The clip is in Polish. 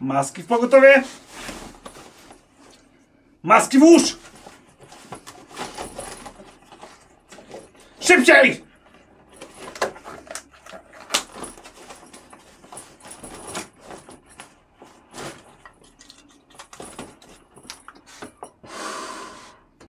Maski w pogotowie. Maski włóż! Szybciej!